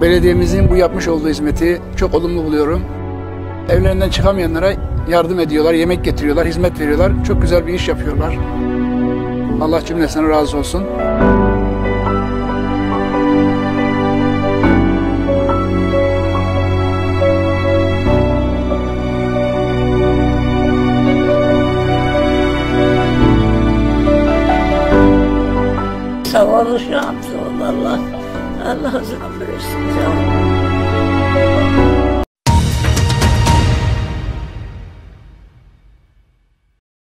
Belediyemizin bu yapmış olduğu hizmeti çok olumlu buluyorum. Evlerinden çıkamayanlara yardım ediyorlar, yemek getiriyorlar, hizmet veriyorlar. Çok güzel bir iş yapıyorlar. Allah cümlesine razı olsun. Sağ olun, olun Allah. Allah uzun ömür versin. Sağ olun.